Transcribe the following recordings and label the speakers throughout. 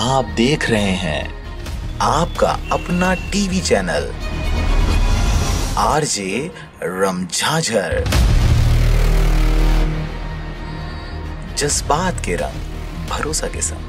Speaker 1: आप देख रहे हैं आपका अपना टीवी चैनल। आरजे रमझाझर। जज्बात के रंग, भरोसा के संग।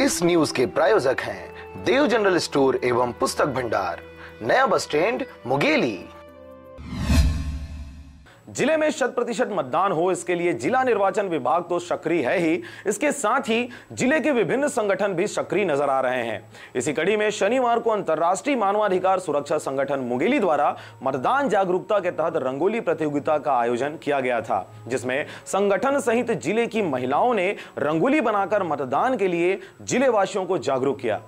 Speaker 2: इस न्यूज़ के प्रायोजक हैं देव जनरल स्टोर एवं पुस्तक भंडार, नया बस स्टैंड, मुगेली।
Speaker 3: ज़िले में शत प्रतिशत मतदान हो, इसके लिए जिला निर्वाचन विभाग तो सक्रिय है ही। इसके साथ ही ज़िले के विभिन्न संगठन भी सक्रिय नज़र आ रहे हैं। इसी कड़ी में शनिवार को अंतर्राष्ट्रीय मानवाधिकार सुरक्षा संगठन मुगेली द्वारा मतदान जागरूकता के तहत रंगोली प्रतियोगिता का आयोजन किया गया था, जिसमें संगठन सहित ज़िले की महिलाओं ने रंगोली बनाकर मतदान के लिए ज़िले वासियों को जागरूक किया।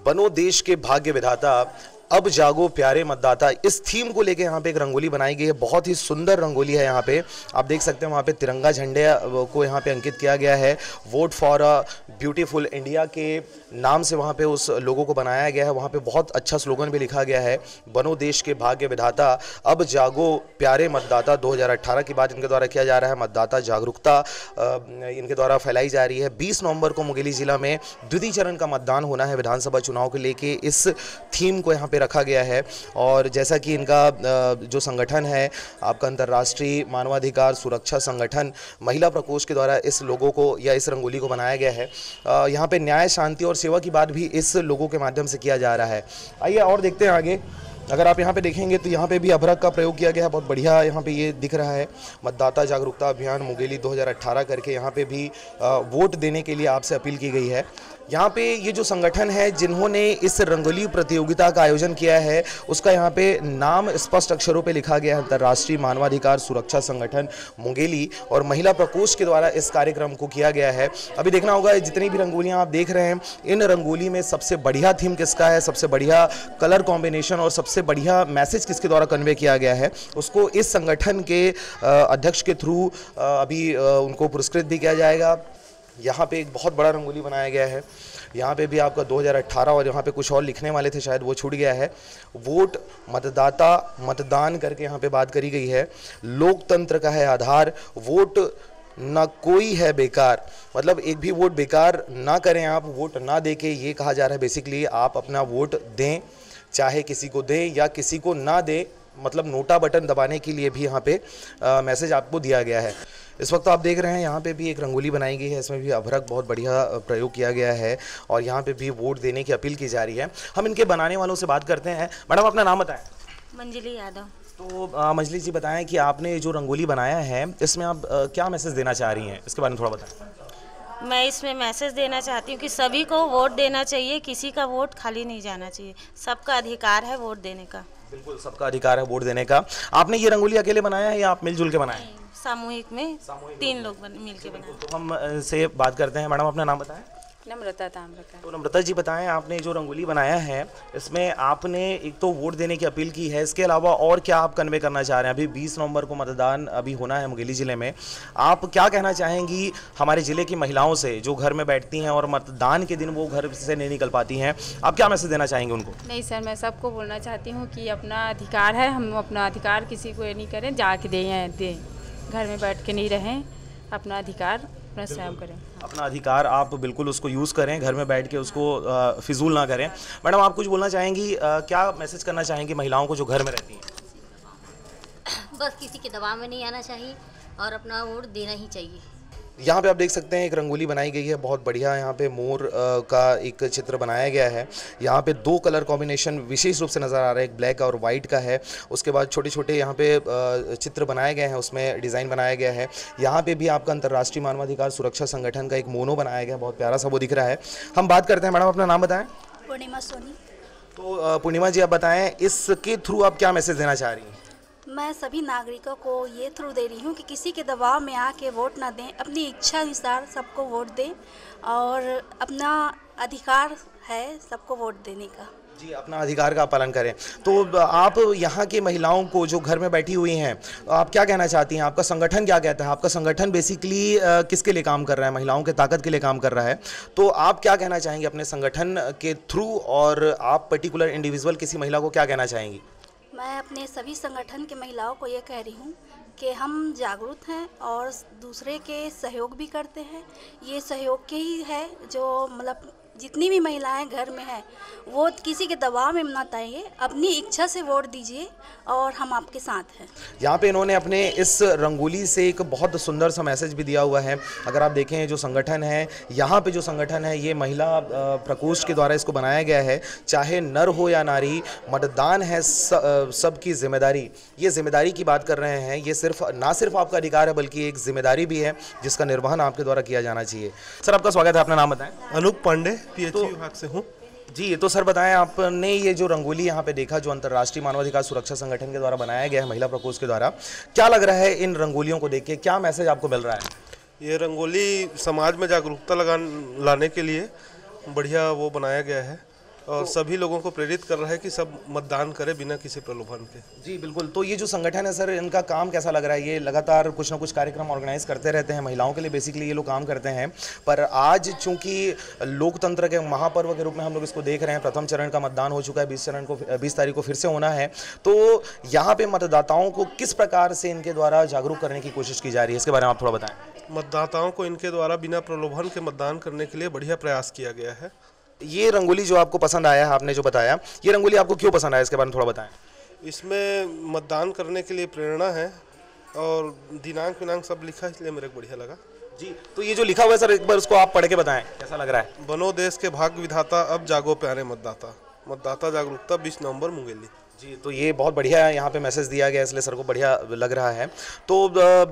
Speaker 2: बनो देश के भाग्य विधाता अब जागो प्यारे मतदाता, इस थीम को लेके यहाँ पे एक रंगोली बनाई गई है, बहुत ही सुंदर रंगोली है यहाँ पे। आप देख सकते हैं वहाँ पे तिरंगा झंडे को यहाँ पे अंकित किया गया है। Vote for a beautiful India के नाम से वहाँ पे उस लोगों को बनाया गया है। वहाँ पे बहुत अच्छा स्लोगन भी लिखा गया है, बनो देश के भाग्य विधाता। अब जागो प्यारे मतदाता 2018 की बात इनके द्वारा किया जा रहा है। मतदाता जागरूकता इनके द्वारा फैलाई जा रही है। 20 नवंबर को मुंगेली जिला में द्वितीय चरण का मतदान होना है विधानसभा चुनाव को लेके। इस थीम को यहाँ पे रखा गया है। और जैसा कि इनका जो संगठन है, आपका अंतर्राष्ट्रीय मानवाधिकार सुरक्षा संगठन, महिला प्रकोष्ठ के द्वारा इस लोगों को, या इस रंगोली को बनाया गया है। यहाँ पे न्याय, शांति और सेवा की बात भी इस लोगों के माध्यम से किया जा रहा है। आइए और देखते हैं आगे। अगर आप यहाँ पे देखेंगे तो यहाँ पे भी अभ्रक का प्रयोग किया गया है। बहुत बढ़िया यहाँ पे ये दिख रहा है। मतदाता जागरूकता अभियान मुगेली 2018 करके यहाँ पे भी वोट देने के लिए आपसे अपील की गई है। यहाँ पे ये जो संगठन है, जिन्होंने इस रंगोली प्रतियोगिता का आयोजन किया है, उसका यहाँ पे नाम स्पष्ट अक्षरों पे लिखा गया है, अंतर्राष्ट्रीय मानवाधिकार सुरक्षा संगठन मुंगेली, और महिला प्रकोष्ठ के द्वारा इस कार्यक्रम को किया गया है। अभी देखना होगा, जितनी भी रंगोलियाँ आप देख रहे हैं, इन रंगोली में सबसे बढ़िया थीम किसका है, सबसे बढ़िया कलर कॉम्बिनेशन और सबसे बढ़िया मैसेज किसके द्वारा कन्वे किया गया है, उसको इस संगठन के अध्यक्ष के थ्रू अभी उनको पुरस्कृत भी किया जाएगा। यहाँ पे एक बहुत बड़ा रंगोली बनाया गया है। यहाँ पे भी आपका 2018 और यहाँ पे कुछ और लिखने वाले थे, शायद वो छूट गया है। वोट मतदाता मतदान करके यहाँ पे बात करी गई है। लोकतंत्र का है आधार। वोट ना कोई है बेकार। मतलब एक भी वोट बेकार ना करें आप, वोट ना दे के ये कहा जा रहा है बेसिकली आप अपना वोट दें, चाहे किसी को दें या किसी को ना दें मतलब नोटा बटन दबाने के लिए भी यहाँ पे मैसेज आपको दिया गया है। इस वक्त आप देख रहे हैं यहाँ पे भी एक रंगोली बनाई गई है इसमें भी अभरक बहुत बढ़िया प्रयोग किया गया है और यहाँ पे भी वोट देने की अपील की जा रही है। हम इनके बनाने वालों से बात करते हैं। मैडम अपना नाम बताएँ।
Speaker 4: मंजली यादव।
Speaker 2: तो मंजली जी बताएँ कि आपने जो रंगोली बनाया है इसमें आप आ, क्या मैसेज देना चाह रही हैं? इसके बारे में थोड़ा बताएँ।
Speaker 4: मैं इसमें मैसेज देना चाहती हूँ कि सभी को वोट देना चाहिए किसी का वोट खाली नहीं जाना चाहिए। सबका अधिकार है वोट देने का।
Speaker 2: बिल्कुल सबका अधिकार है वोट देने का। आपने ये रंगोली अकेले बनाया है या आप मिलजुल के बनाए
Speaker 4: सामूहिक में तीन लोग मिल के बनाए।
Speaker 2: तो हम से बात करते हैं। मैडम अपना नाम बताएँ।
Speaker 4: नम्रता ताम्रका
Speaker 2: तो नम्रता जी बताएँ आपने जो रंगोली बनाया है इसमें आपने एक तो वोट देने की अपील की है। इसके अलावा और क्या आप कन्वे करना चाह रहे हैं? अभी 20 नवंबर को मतदान अभी होना है मुंगेली ज़िले में। आप क्या कहना चाहेंगी हमारे ज़िले की महिलाओं से जो घर में बैठती हैं और मतदान के दिन वो घर से नहीं निकल पाती हैं? आप क्या मैसेज देना चाहेंगे उनको?
Speaker 5: नहीं सर मैं सबको बोलना चाहती हूँ कि अपना अधिकार है। हम अपना अधिकार किसी को ये नहीं करें जाके दें दें। घर में बैठ के नहीं रहें अपना अधिकार अपना स्वयं करें।
Speaker 2: अपना अधिकार आप बिल्कुल उसको यूज़ करें घर में बैठ के उसको फिजूल ना करें। मैडम आप कुछ बोलना चाहेंगी? क्या मैसेज करना चाहेंगी महिलाओं को जो घर में रहती हैं?
Speaker 6: बस किसी के दबाव में नहीं आना चाहिए और अपना वोट देना ही चाहिए।
Speaker 2: यहाँ पे आप देख सकते हैं एक रंगोली बनाई गई है बहुत बढ़िया यहाँ पे मोर का एक चित्र बनाया गया है। यहाँ पे दो कलर कॉम्बिनेशन विशेष रूप से नज़र आ रहा है एक ब्लैक और वाइट का है। उसके बाद छोटे छोटे यहाँ पे चित्र बनाए गए हैं उसमें डिज़ाइन बनाया गया है। यहाँ पे भी आपका अंतर्राष्ट्रीय मानवाधिकार सुरक्षा संगठन का एक मोनो बनाया गया है बहुत प्यारा सा वो दिख रहा है। हम बात करते हैं मैडम अपना नाम बताएँ।
Speaker 6: पूर्णिमा सोनी।
Speaker 2: तो पूर्णिमा जी आप बताएँ इसके थ्रू आप क्या मैसेज देना चाह रही हैं?
Speaker 6: मैं सभी नागरिकों को ये थ्रू दे रही हूँ कि किसी के दबाव में आके वोट ना दें, अपनी इच्छा अनुसार सबको वोट दें और अपना अधिकार है सबको वोट देने का।
Speaker 2: जी, अपना अधिकार का पालन करें। तो आप यहाँ की महिलाओं को जो घर में बैठी हुई हैं, आप क्या कहना चाहती हैं? आपका संगठन क्या कहता है? आपका संगठन बेसिकली किसके लिए काम कर रहा है? महिलाओं के ताकत के लिए काम कर रहा है। तो आप क्या कहना चाहेंगे अपने संगठन के थ्रू और आप पर्टिकुलर इंडिविजुअल किसी महिला को क्या कहना चाहेंगी?
Speaker 6: मैं अपने सभी संगठन के महिलाओं को ये कह रही हूँ कि हम जागरूक हैं और दूसरे के सहयोग भी करते हैं। ये सहयोग के ही है जो मतलब जितनी भी महिलाएँ घर में हैं वो किसी के दबाव में मत आइए अपनी इच्छा से वोट दीजिए और हम आपके साथ हैं।
Speaker 2: यहाँ पे इन्होंने अपने इस रंगोली से एक बहुत सुंदर सा मैसेज भी दिया हुआ है। अगर आप देखें जो संगठन है यहाँ पे जो संगठन है ये महिला प्रकोष्ठ के द्वारा इसको बनाया गया है। चाहे नर हो या नारी मतदान है सबकी ज़िम्मेदारी। ये ज़िम्मेदारी की बात कर रहे हैं ये सिर्फ़ ना सिर्फ़ आपका अधिकार है बल्कि एक ज़िम्मेदारी भी है जिसका निर्वहन आपके द्वारा किया जाना चाहिए। सर आपका स्वागत है अपना नाम बताएँ।
Speaker 7: अनूप पांडे। पीएचई विभाग से हूँ।
Speaker 2: जी तो सर बताएँ आपने ये जो रंगोली यहाँ पे देखा जो अंतर्राष्ट्रीय मानवाधिकार सुरक्षा संगठन के द्वारा बनाया गया है महिला प्रकोष्ठ के द्वारा क्या लग रहा है इन रंगोलियों को देख के क्या मैसेज आपको मिल रहा है?
Speaker 7: ये रंगोली समाज में जागरूकता लगा लाने के लिए बढ़िया वो बनाया गया है। और सभी लोगों को प्रेरित कर रहा है कि सब मतदान करें बिना किसी प्रलोभन के।
Speaker 2: जी बिल्कुल। तो ये जो संगठन है सर इनका काम कैसा लग रहा है? ये लगातार कुछ ना कुछ कार्यक्रम ऑर्गेनाइज करते रहते हैं महिलाओं के लिए बेसिकली ये लोग काम करते हैं। पर आज चूँकि लोकतंत्र के महापर्व के रूप में हम लोग इसको देख रहे हैं प्रथम चरण का मतदान हो चुका है बीस चरण को बीस तारीख को फिर से होना है तो यहाँ पे मतदाताओं को किस प्रकार से इनके द्वारा जागरूक करने की कोशिश की जा रही है? इसके बारे में आप थोड़ा बताएँ।
Speaker 7: मतदाताओं को इनके द्वारा बिना प्रलोभन के मतदान करने के लिए बढ़िया प्रयास किया गया है।
Speaker 2: ये रंगोली जो आपको पसंद आया है आपने जो बताया ये रंगोली आपको क्यों पसंद आया? इसके बारे में थोड़ा बताएँ।
Speaker 7: इसमें मतदान करने के लिए प्रेरणा है और दिनांक विनांक सब लिखा है इसलिए मेरे को बढ़िया लगा।
Speaker 2: जी तो ये जो लिखा हुआ है सर एक बार उसको आप पढ़ के बताएँ कैसा लग रहा है?
Speaker 7: बनो देश के भाग्य विधाता अब जागो प्यारे मतदाता। मतदाता जागरूकता बीस नवंबर मुंगेली।
Speaker 2: जी तो ये बहुत बढ़िया है यहाँ पे मैसेज दिया गया इसलिए सर को बढ़िया लग रहा है। तो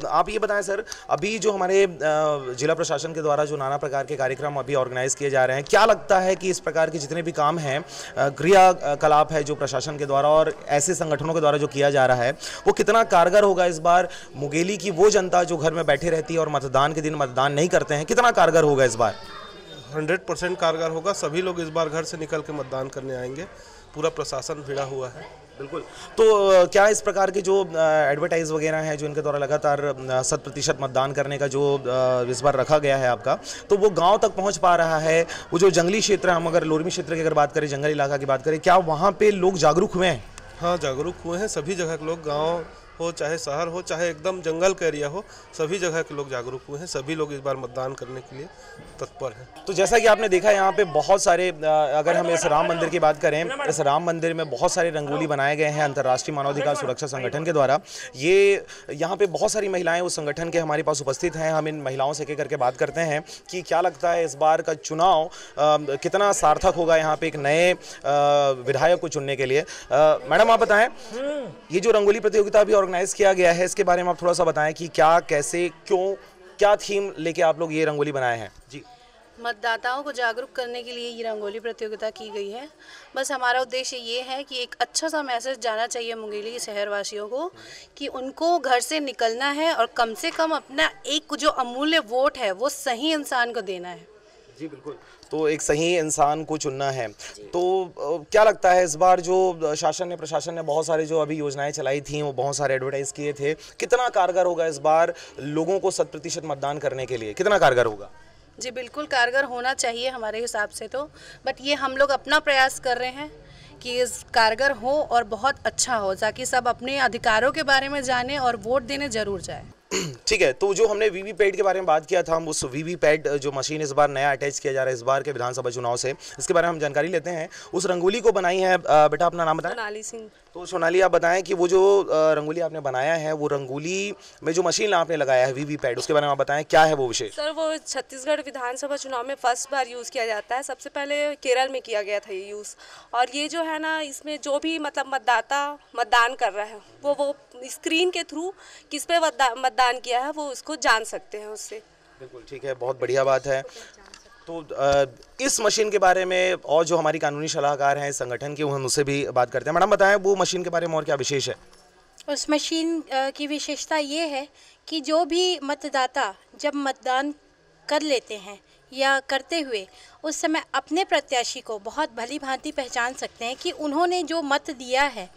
Speaker 2: आप ये बताएँ सर, अभी जो हमारे जिला प्रशासन के द्वारा जो नाना प्रकार के कार्यक्रम अभी ऑर्गेनाइज किए जा रहे हैं, क्या लगता है कि इस प्रकार के जितने भी काम हैं क्रियाकलाप है जो प्रशासन के द्वारा और ऐसे संगठनों के द्वारा जो किया जा रहा है, वो कितना कारगर होगा इस बार? मुगेली की वो जनता जो घर में बैठी रहती है और मतदान के दिन मतदान नहीं करते हैं, कितना कारगर होगा इस बार?
Speaker 7: हंड्रेड परसेंट कारगर होगा, सभी लोग इस बार घर से निकल के मतदान करने आएँगे। पूरा प्रशासन भिड़ा हुआ है।
Speaker 2: बिल्कुल। तो क्या इस प्रकार के जो एडवर्टाइज वगैरह हैं, जो इनके द्वारा लगातार शत प्रतिशत मतदान करने का जो इस बार रखा गया है आपका तो वो गाँव तक पहुँच पा रहा है। वो जो जंगली क्षेत्र हम अगर लोरमी क्षेत्र की अगर बात करें, जंगली इलाका की बात करें, क्या वहाँ पर लोग जागरूक हुए हैं?
Speaker 7: हाँ जागरूक हुए हैं। सभी जगह के लोग गाँव हो, चाहे शहर हो, चाहे एकदम जंगल का एरिया हो, सभी जगह के लोग जागरूक हुए हैं, सभी लोग इस बार मतदान करने के लिए तत्पर हैं।
Speaker 2: तो जैसा कि आपने देखा, यहाँ पे बहुत सारे अगर हम इस राम मंदिर की बात करें, इस राम मंदिर में बहुत सारे रंगोली बनाए गए हैं अंतर्राष्ट्रीय मानवाधिकार सुरक्षा संगठन के द्वारा। ये, यहाँ पे बहुत सारी महिलाएँ उस संगठन के हमारे पास उपस्थित हैं। हम इन महिलाओं से एक करके बात करते हैं कि क्या लगता है इस बार का चुनाव कितना सार्थक होगा यहाँ पे एक नए विधायक को चुनने के लिए। मैडम, आप बताएँ, ये जो रंगोली प्रतियोगिता अभी ऑर्गेनाइज किया गया है इसके बारे में आप थोड़ा सा बताएँ कि क्या कैसे क्यों क्या थीम लेके आप लोग ये रंगोली बनाए हैं? जी।
Speaker 8: मतदाताओं को जागरूक करने के लिए ये रंगोली प्रतियोगिता की गई है। बस हमारा उद्देश्य ये है कि एक अच्छा सा मैसेज जाना चाहिए मुंगेली के शहरवासियों को कि उनको घर से निकलना है और कम से कम अपना एक जो अमूल्य वोट है वो सही इंसान को देना है।
Speaker 2: जी बिल्कुल। तो एक सही इंसान को चुनना है। तो क्या लगता है इस बार जो शासन ने, प्रशासन ने बहुत सारे जो अभी योजनाएँ चलाई थी, वो बहुत सारे एडवर्टाइज किए थे, कितना कारगर होगा इस बार लोगों को शत प्रतिशत मतदान करने के लिए? कितना कारगर होगा?
Speaker 8: जी, बिल्कुल कारगर होना चाहिए हमारे हिसाब से तो बट ये हम लोग अपना प्रयास कर रहे हैं कि कारगर हो और बहुत अच्छा हो, ताकि सब अपने अधिकारों के बारे में जाने और वोट देने ज़रूर जाए।
Speaker 2: ठीक है तो जो हमने वीवीपैट के बारे में बात किया था, हम उस वीवीपैट जो मशीन इस बार नया अटैच किया जा रहा है, इस बार के विधानसभा चुनाव से, इसके बारे में हम जानकारी लेते हैं। उस रंगोली को बनाई है बेटा अपना नाम
Speaker 9: बताया सिंह।
Speaker 2: तो सोनाली आप बताएँ कि वो जो रंगोली आपने बनाया है वो रंगोली में जो मशीन आपने लगाया है वीवीपैट उसके बारे में आप बताएँ क्या है वो विशेष
Speaker 9: सर वो छत्तीसगढ़ विधानसभा चुनाव में फ़र्स्ट बार यूज़ किया जाता है। सबसे पहले केरल में किया गया था ये यूज़। और ये जो है ना इसमें जो भी मतलब मतदाता मतदान कर रहा है वो वो स्क्रीन के थ्रू किस पे मतदान किया है वो उसको जान सकते हैं उससे।
Speaker 2: बिल्कुल ठीक है बहुत बढ़िया बात है। तो इस मशीन के बारे में और जो हमारी कानूनी सलाहकार हैं संगठन की हम उनसे भी बात करते हैं। मैडम, बताएँ, वो मशीन के बारे में और क्या विशेष है?
Speaker 6: उस मशीन की विशेषता ये है कि जो भी मतदाता जब मतदान कर लेते हैं या करते हुए, उस समय अपने प्रत्याशी को बहुत भली भांति पहचान सकते हैं कि उन्होंने जो मत दिया है,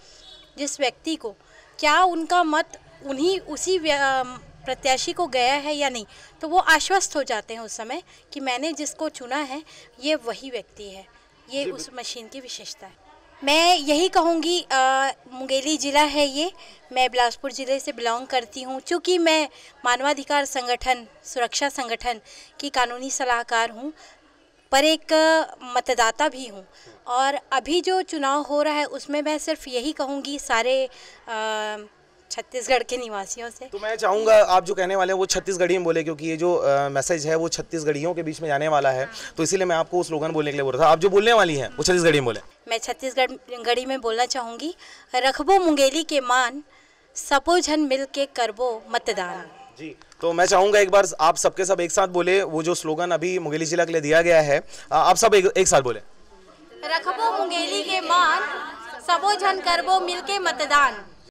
Speaker 6: जिस व्यक्ति को, क्या उनका मत उन्हीं, उसी प्रत्याशी को गया है या नहीं तो वो आश्वस्त हो जाते हैं उस समय कि मैंने जिसको चुना है ये वही व्यक्ति है। ये उस मशीन की विशेषता है। मैं यही कहूँगी मुंगेली ज़िला है ये। मैं बिलासपुर ज़िले से बिलोंग करती हूँ चूँकि मैं मानवाधिकार संगठन सुरक्षा संगठन की कानूनी सलाहकार हूँ पर एक मतदाता भी हूँ। और अभी जो चुनाव हो रहा है उसमें मैं सिर्फ़ यही कहूँगी सारे अ, छत्तीसगढ़ के निवासियों से।
Speaker 2: तो मैं चाहूँगा आप जो कहने वाले हैं वो छत्तीसगढ़ी में बोले क्योंकि ये जो मैसेज है वो छत्तीसगढ़ियों के बीच में जाने वाला है। तो इसीलिए मैं आपको स्लोगन बोलने के लिए बोल रहा था। आप जो बोलने वाली हैं वो छत्तीसगढ़ी में बोले।
Speaker 6: मैं छत्तीसगढ़ गढ़ी में बोलना चाहूँगी रखबो मुंगेली के मान सपो झन मिल के करबो मतदान।
Speaker 2: जी तो मैं चाहूँगा एक बार आप सबके सब एक साथ बोले वो जो स्लोगन अभी मुंगेली जिला के लिए दिया गया है आप सब एक, एक साथ बोले।
Speaker 6: रखबो मुंगेली के मान सबो झन करबो मिल के मतदान।